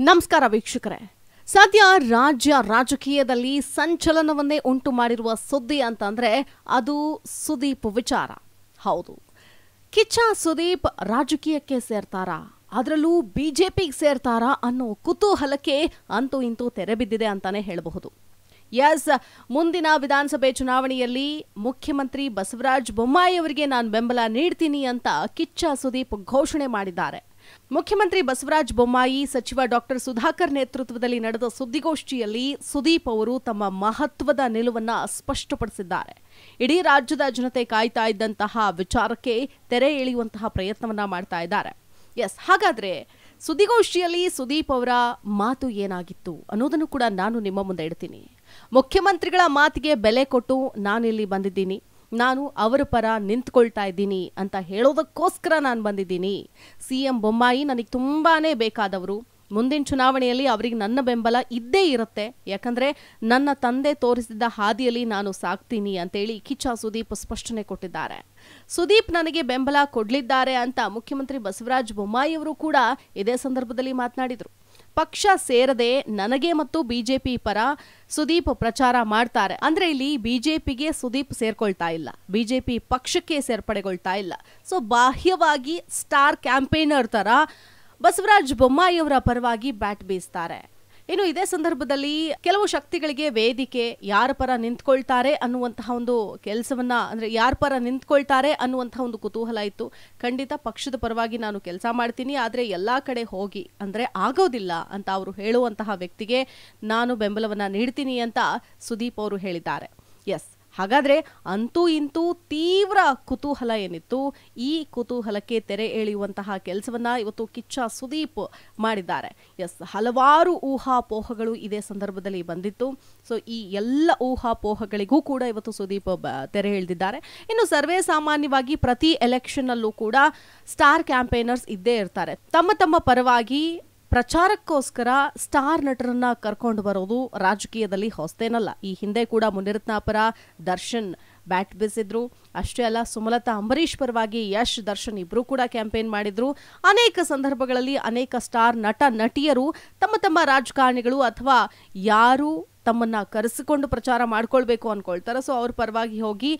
ನಮಸ್ಕಾರ ವೀಕ್ಷಕರೇ. ಸದ್ಯ ರಾಜ್ಯ ರಾಜಕೀಯದಲ್ಲಿ ಸಂಚಲನವನ್ನೇ ಉಂಟು ಮಾಡಿರುವ ಸುದ್ದಿ ಅಂತಂದ್ರೆ ಅದು ಸುದೀಪ್ ವಿಚಾರ. ಹೌದು. ಕಿಚ್ಚ ಸುದೀಪ್ ರಾಜಕೀಯಕ್ಕೆ ಸೇರ್ತಾರಾ? ಅದರಲ್ಲೂ ಬಿಜೆಪಿಗೆ ಸೇರ್ತಾರಾ ಅನ್ನೋ ಕುತೂಹಲಕ್ಕೆ ಅಂತೂ ಇಂತೂ ತೆರೆ ಬಿದ್ದಿದೆ ಅಂತಾನೆ ಹೇಳಬಹುದು. ಎಸ್ ಮುಂದಿನ ವಿಧಾನಸಭೆ ಚುನಾವಣೆಯಲ್ಲಿ ಮುಖ್ಯಮಂತ್ರಿ ಬಸವರಾಜ ಬೊಮ್ಮಾಯಿ ಅವರಿಗೆ ನಾನು ಬೆಂಬಲ ನೀಡ್ತೀನಿ ಅಂತ ಕಿಚ್ಚ ಸುದೀಪ್ ಘೋಷಣೆ ಮಾಡಿದ್ದಾರೆ. ಮುಖ್ಯಮಂತ್ರಿ ಬಸವರಾಜ ಬೊಮ್ಮಾಯಿ, ಸಚಿವ ಡಾಕ್ಟರ್ ಸುಧಾಕರ್ ನೇತೃತ್ವದಲ್ಲಿ ನಡೆದ ಸುದ್ದಿಗೋಷ್ಠಿಯಲ್ಲಿ ಸುದೀಪ್ ಅವರು ತಮ್ಮ ಮಹತ್ವದ ನಿಲುವನ್ನ ಸ್ಪಷ್ಟಪಡಿಸಿದ್ದಾರೆ. ಇಡೀ ರಾಜ್ಯದ ಜನತೆ ಕಾಯ್ತಾ ಇದ್ದಂತಹ ವಿಚಾರಕ್ಕೆ ತೆರೆ ಎಳೆಯುವಂತಹ ಪ್ರಯತ್ನವನ್ನ ಮಾಡ್ತಾ ಇದ್ದಾರೆ. ಎಸ್, ಹಾಗಾದ್ರೆ ಸುದ್ದಿಗೋಷ್ಠಿಯಲ್ಲಿ ಸುದೀಪ್ ಅವರ ಮಾತು ಏನಾಗಿತ್ತು ಅನ್ನೋದನ್ನು ಕೂಡ ನಾನು ನಿಮ್ಮ ಮುಂದೆ ಇಡ್ತೀನಿ. ಮುಖ್ಯಮಂತ್ರಿಗಳ ಮಾತಿಗೆ ಬೆಲೆ ಕೊಟ್ಟು ನಾನಿಲ್ಲಿ ಬಂದಿದ್ದೀನಿ. ನಾನು ಅವರ ಪರ ನಿಂತ್ಕೊಳ್ತಾ ಇದ್ದೀನಿ ಅಂತ ಹೇಳೋದಕ್ಕೋಸ್ಕರ ನಾನು ಬಂದಿದ್ದೀನಿ. ಸಿ ಎಂ ಬೊಮ್ಮಾಯಿ ನನಗೆ ತುಂಬಾನೇ ಬೇಕಾದವರು. ಮುಂದಿನ ಚುನಾವಣೆಯಲ್ಲಿ ಅವರಿಗೆ ನನ್ನ ಬೆಂಬಲ ಇದ್ದೇ ಇರುತ್ತೆ. ಯಾಕಂದ್ರೆ ನನ್ನ ತಂದೆ ತೋರಿಸಿದ ಹಾದಿಯಲ್ಲಿ ನಾನು ಸಾಕ್ತೀನಿ ಅಂತೇಳಿ ಕಿಚ್ಚ ಸುದೀಪ್ ಸ್ಪಷ್ಟನೆ ಕೊಟ್ಟಿದ್ದಾರೆ. ಸುದೀಪ್ ನನಗೆ ಬೆಂಬಲ ಕೊಡಲಿದ್ದಾರೆ ಅಂತ ಮುಖ್ಯಮಂತ್ರಿ ಬಸವರಾಜ ಬೊಮ್ಮಾಯಿ ಅವರು ಕೂಡ ಇದೇ ಸಂದರ್ಭದಲ್ಲಿ ಮಾತನಾಡಿದರು. ಪಕ್ಷ ಸೇರದೆ ನನಗೆ ಮತ್ತು ಬಿಜೆಪಿ ಪರ ಸುದೀಪ್ ಪ್ರಚಾರ ಮಾಡ್ತಾರೆ. ಅಂದ್ರೆ ಇಲ್ಲಿ ಬಿಜೆಪಿಗೆ ಸುದೀಪ್ ಸೇರ್ಕೊಳ್ತಾ ಇಲ್ಲ. ಬಿಜೆಪಿ ಪಕ್ಷಕ್ಕೆ ಸೇರ್ಪಡೆಗೊಳ್ತಾ ಇಲ್ಲ. ಸೊ ಬಾಹ್ಯವಾಗಿ ಸ್ಟಾರ್ ಕ್ಯಾಂಪೇನರ್ ತರ ಬಸವರಾಜ್ ಬೊಮ್ಮಾಯಿಯವರ ಪರವಾಗಿ ಬ್ಯಾಟ್ ಬೀಸ್ತಾರೆ. ಇನ್ನು ಇದೇ ಸಂದರ್ಭದಲ್ಲಿ ಕೆಲವು ಶಕ್ತಿಗಳಿಗೆ ವೇದಿಕೆ, ಯಾರ ಪರ ನಿಂತ್ಕೊಳ್ತಾರೆ ಅನ್ನುವಂತಹ ಒಂದು ಕೆಲಸವನ್ನ, ಅಂದ್ರೆ ಯಾರ ಪರ ನಿಂತ್ಕೊಳ್ತಾರೆ ಅನ್ನುವಂತಹ ಒಂದು ಕುತೂಹಲ ಇತ್ತು. ಖಂಡಿತ ಪಕ್ಷದ ಪರವಾಗಿ ನಾನು ಕೆಲಸ ಮಾಡ್ತೀನಿ, ಆದ್ರೆ ಎಲ್ಲಾ ಕಡೆ ಹೋಗಿ, ಅಂದ್ರೆ ಆಗೋದಿಲ್ಲ ಅಂತ ಅವರು ಹೇಳುವಂತಹ ವ್ಯಕ್ತಿಗೆ ನಾನು ಬೆಂಬಲವನ್ನ ನೀಡ್ತೀನಿ ಅಂತ ಸುದೀಪ್ ಅವರು ಹೇಳಿದ್ದಾರೆ. ಎಸ್ ಹಾಗಾದ್ರೆ ಅಂತೂ ಇಂತೂ ತೀವ್ರ ಕುತೂಹಲ ಏನಿತ್ತು, ಈ ಕುತೂಹಲಕ್ಕೆ ತೆರೆ ಎಳೆಯುವಂತಹ ಕೆಲಸವನ್ನ ಇವತ್ತು ಕಿಚ್ಚ ಸುದೀಪ್ ಮಾಡಿದ್ದಾರೆ. ಎಸ್, ಹಲವಾರು ಊಹಾಪೋಹಗಳು ಇದೇ ಸಂದರ್ಭದಲ್ಲಿ ಬಂದಿತ್ತು. ಸೊ ಈ ಎಲ್ಲ ಊಹಾಪೋಹಗಳಿಗೂ ಕೂಡ ಇವತ್ತು ಸುದೀಪ್ ತೆರೆ ಎಳೆದಿದ್ದಾರೆ. ಇನ್ನು ಸರ್ವೇ ಸಾಮಾನ್ಯವಾಗಿ ಪ್ರತಿ ಎಲೆಕ್ಷನ್ ಅಲ್ಲೂ ಕೂಡ ಸ್ಟಾರ್ ಕ್ಯಾಂಪೇನರ್ಸ್ ಇದ್ದೇ ಇರ್ತಾರೆ. ತಮ್ಮ ತಮ್ಮ ಪರವಾಗಿ ಪ್ರಚಾರಕ್ಕೋಸ್ಕರ ಸ್ಟಾರ್ ನಟರನ್ನ ಕರ್ಕೊಂಡು ಬರೋದು ರಾಜಕೀಯದಲ್ಲಿ ಹೊಸತೇನಲ್ಲ. ಈ ಹಿಂದೆ ಕೂಡ ಮುನಿರತ್ನ ಪರ ದರ್ಶನ್ ಬ್ಯಾಟ್ ಬೀಸಿದ್ರು. ಅಷ್ಟೇ ಅಲ್ಲ, ಸುಮಲತಾ ಅಂಬರೀಶ್ ಪರವಾಗಿ ಯಶ್ ದರ್ಶನ್ ಇಬ್ಬರೂ ಕೂಡ ಕ್ಯಾಂಪೇನ್ ಮಾಡಿದ್ರು. ಅನೇಕ ಸಂದರ್ಭಗಳಲ್ಲಿ ಅನೇಕ ಸ್ಟಾರ್ ನಟ, ನಟಿಯರು ತಮ್ಮ ತಮ್ಮ ರಾಜಕಾರಣಿಗಳು ಅಥವಾ ಯಾರು ತಮ್ಮನ್ನ ಕರೆಸಿಕೊಂಡು ಪ್ರಚಾರ ಮಾಡ್ಕೊಳ್ಬೇಕು ಅನ್ಕೊಳ್ತಾರೆ. ಸೊ ಅವ್ರ ಪರವಾಗಿ ಹೋಗಿ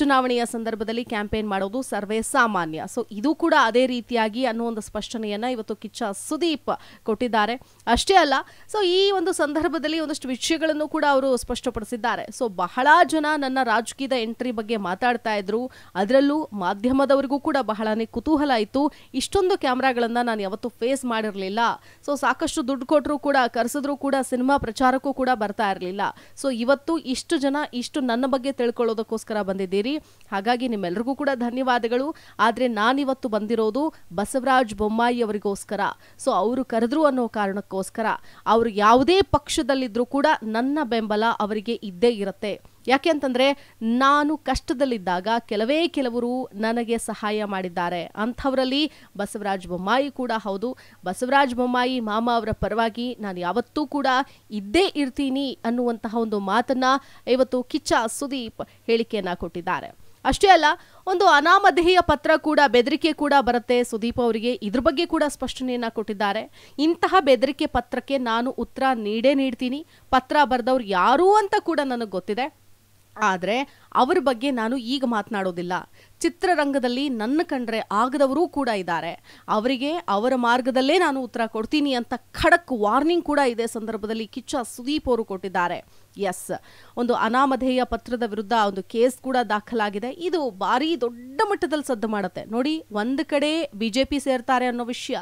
ಚುನಾವಣೆಯ ಸಂದರ್ಭದಲ್ಲಿ ಕ್ಯಾಂಪೇನ್ ಮಾಡೋದು ಸರ್ವೇ ಸಾಮಾನ್ಯ. ಸೊ ಇದು ಕೂಡ ಅದೇ ರೀತಿಯಾಗಿ ಅನ್ನೋ ಒಂದು ಸ್ಪಷ್ಟನೆಯನ್ನ ಇವತ್ತು ಕಿಚ್ಚ ಸುದೀಪ್ ಕೊಟ್ಟಿದ್ದಾರೆ. ಅಷ್ಟೇ ಅಲ್ಲ ಸೊ ಈ ಒಂದು ಸಂದರ್ಭದಲ್ಲಿ ಒಂದಷ್ಟು ವಿಷಯಗಳನ್ನು ಕೂಡ ಅವರು ಸ್ಪಷ್ಟಪಡಿಸಿದ್ದಾರೆ. ಸೊ ಬಹಳ ಜನ ನನ್ನ ರಾಜಕೀಯದ ಎಂಟ್ರಿ ಬಗ್ಗೆ ಮಾತಾಡ್ತಾ ಇದ್ರು. ಅದರಲ್ಲೂ ಮಾಧ್ಯಮದವರಿಗೂ ಕೂಡ ಬಹಳನೇ ಕುತೂಹಲ ಇತ್ತು ಇಷ್ಟೊಂದು ಕ್ಯಾಮ್ರಾಗಳನ್ನ ನಾನು ಯಾವತ್ತೂ ಫೇಸ್ ಮಾಡಿರಲಿಲ್ಲ. ಸೊ ಸಾಕಷ್ಟು ದುಡ್ಡು ಕೊಟ್ಟರು ಕೂಡ, ಕರೆಸಿದ್ರು ಕೂಡ, ಸಿನಿಮಾ ಪ್ರಚಾರಕ್ಕೂ ಕೂಡ ಬರ್ತಾ ಇರಲಿಲ್ಲ. ಸೊ ಇವತ್ತು ಇಷ್ಟು ಜನ ಇಷ್ಟು ನನ್ನ ಬಗ್ಗೆ ತಿಳ್ಕೊಳ್ಳೋದಕ್ಕೋಸ್ಕರ ಬಂದಿದ್ದೀರಿ. ಹಾಗಾಗಿ ನಿಮ್ಮೆಲ್ಲರಿಗೂ ಕೂಡ ಧನ್ಯವಾದಗಳು. ಆದರೆ ನಾನಿವತ್ತು ಬಂದಿರೋದು ಬಸವರಾಜ್ ಬೊಮ್ಮಾಯಿ ಅವರಿಗೋಸ್ಕರ. ಸೊ ಅವರು ಕರೆದ್ರು ಅನ್ನೋ ಕಾರಣಕ್ಕೋಸ್ಕರ. ಅವರು ಯಾವುದೇ ಪಕ್ಷದಲ್ಲಿದ್ದರೂ ಕೂಡ ನನ್ನ ಬೆಂಬಲ ಅವರಿಗೆ ಇದ್ದೇ ಇರುತ್ತೆ. ಯಾಕೆ ಅಂತಂದ್ರೆ ನಾನು ಕಷ್ಟದಲ್ಲಿದ್ದಾಗ ಕೆಲವೇ ಕೆಲವರು ನನಗೆ ಸಹಾಯ ಮಾಡಿದ್ದಾರೆ. ಅಂಥವರಲ್ಲಿ ಬಸವರಾಜ ಬೊಮ್ಮಾಯಿ ಕೂಡ ಹೌದು. ಬಸವರಾಜ ಬೊಮ್ಮಾಯಿ ಮಾಮ ಅವರ ಪರವಾಗಿ ನಾನು ಯಾವತ್ತೂ ಕೂಡ ಇದ್ದೇ ಇರ್ತೀನಿ ಅನ್ನುವಂತಹ ಒಂದು ಮಾತನ್ನ ಇವತ್ತು ಕಿಚ್ಚ ಸುದೀಪ್ ಹೇಳಿಕೆಯನ್ನ ಕೊಟ್ಟಿದ್ದಾರೆ. ಅಷ್ಟೇ ಅಲ್ಲ, ಒಂದು ಅನಾಮಧೇಯ ಪತ್ರ ಕೂಡ, ಬೆದರಿಕೆ ಕೂಡ ಬರುತ್ತೆ ಸುದೀಪ್ ಅವರಿಗೆ. ಇದ್ರ ಬಗ್ಗೆ ಕೂಡ ಸ್ಪಷ್ಟನೆಯನ್ನ ಕೊಟ್ಟಿದ್ದಾರೆ. ಇಂತಹ ಬೆದರಿಕೆ ಪತ್ರಕ್ಕೆ ನಾನು ಉತ್ತರ ನೀಡೇ ನೀಡ್ತೀನಿ. ಪತ್ರ ಬರೆದವ್ರು ಯಾರು ಅಂತ ಕೂಡ ನನಗೆ ಗೊತ್ತಿದೆ. ಆದರೆ ಅವರ ಬಗ್ಗೆ ನಾನು ಈಗ ಮಾತನಾಡೋದಿಲ್ಲ. ಚಿತ್ರರಂಗದಲ್ಲಿ ನನ್ನ ಕಂಡ್ರೆ ಆಗದವರೂ ಕೂಡ ಇದ್ದಾರೆ. ಅವರಿಗೆ ಅವರ ಮಾರ್ಗದಲ್ಲೇ ನಾನು ಉತ್ತರ ಕೊಡ್ತೀನಿ ಅಂತ ಖಡಕ್ ವಾರ್ನಿಂಗ್ ಕೂಡ ಇದೇ ಸಂದರ್ಭದಲ್ಲಿ ಕಿಚ್ಚ ಸುದೀಪ್ ಅವರು ಕೊಟ್ಟಿದ್ದಾರೆ. ಎಸ್, ಒಂದು ಅನಾಮಧೇಯ ಪತ್ರದ ವಿರುದ್ಧ ಒಂದು ಕೇಸ್ ಕೂಡ ದಾಖಲಾಗಿದೆ. ಇದು ಭಾರಿ ದೊಡ್ಡ ಮಟ್ಟದಲ್ಲಿ ಸದ್ದು ಮಾಡುತ್ತೆ. ನೋಡಿ, ಒಂದು ಕಡೆ ಬಿಜೆಪಿ ಸೇರ್ತಾರೆ ಅನ್ನೋ ವಿಷಯ,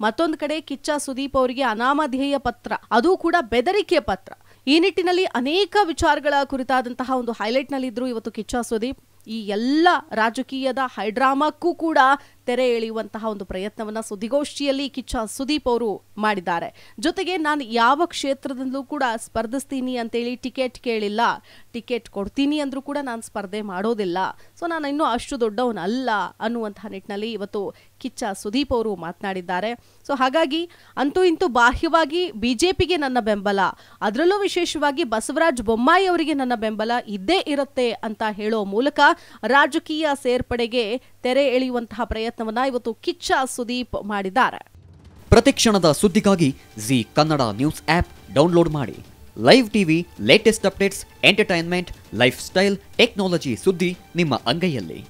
ಮತ್ತೊಂದು ಕಡೆ ಕಿಚ್ಚ ಸುದೀಪ್ ಅವರಿಗೆ ಅನಾಮಧೇಯ ಪತ್ರ, ಅದು ಕೂಡ ಬೆದರಿಕೆ ಪತ್ರ. ಈ ನಿಟ್ಟಿನಲ್ಲಿ ಅನೇಕ ವಿಚಾರಗಳ ಕುರಿತಾದಂತಹ ಒಂದು ಹೈಲೈಟ್ನಲ್ಲಿ ಇದ್ರು ಇವತ್ತು ಕಿಚ್ಚ ಸುದೀಪ್. ಈ ಎಲ್ಲ ರಾಜಕೀಯದ ಹೈಡ್ರಾಮಾಕ್ಕೂ ಕೂಡ ತೆರೆ ಎಳೆಯುವಂತಹ ಒಂದು ಪ್ರಯತ್ನವನ್ನ ಸುದ್ದಿಗೋಷ್ಠಿಯಲ್ಲಿ ಕಿಚ್ಚ ಸುದೀಪ್ ಅವರು ಮಾಡಿದ್ದಾರೆ. ಜೊತೆಗೆ ನಾನು ಯಾವ ಕ್ಷೇತ್ರದಲ್ಲೂ ಕೂಡ ಸ್ಪರ್ಧಿಸ್ತೀನಿ ಅಂತೇಳಿ ಟಿಕೆಟ್ ಕೇಳಿಲ್ಲ. ಟಿಕೆಟ್ ಕೊಡ್ತೀನಿ ಅಂದ್ರೂ ಕೂಡ ನಾನು ಸ್ಪರ್ಧೆ ಮಾಡೋದಿಲ್ಲ. ಸೊ, ನಾನು ಇನ್ನೂ ಅಷ್ಟು ದೊಡ್ಡವನಲ್ಲ ಅನ್ನುವಂತಹ ನಿಟ್ಟಿನಲ್ಲಿ ಇವತ್ತು ಕಿಚ್ಚ ಸುದೀಪ್ ಅವರು ಮಾತನಾಡಿದ್ದಾರೆ. ಸೊ, ಹಾಗಾಗಿ ಅಂತೂ ಇಂತೂ ಬಾಹ್ಯವಾಗಿ ಬಿಜೆಪಿಗೆ ನನ್ನ ಬೆಂಬಲ. ಅದರಲ್ಲೂ ವಿಶೇಷವಾಗಿ ಬಸವರಾಜ್ ಬೊಮ್ಮಾಯಿ ಅವರಿಗೆ ನನ್ನ ಬೆಂಬಲ ಇದ್ದೇ ಇರುತ್ತೆ ಅಂತ ಹೇಳೋ ಮೂಲಕ ರಾಜಕೀಯ ಸೇರ್ಪಡೆಗೆ ತೆರೆ ಎಳೆಯುವಂತಹ ಪ್ರಯತ್ನವನ್ನ ಇವತ್ತು ಕಿಚ್ಚ ಸುದೀಪ್ ಮಾಡಿದ್ದಾರೆ. ಪ್ರತಿಕ್ಷಣದ ಸುದ್ದಿಗಾಗಿ Zee Kannada news app download ಮಾಡಿ. Live TV latest updates entertainment lifestyle technology ಸುದ್ದಿ ನಿಮ್ಮ ಅಂಗೈಯಲ್ಲಿ.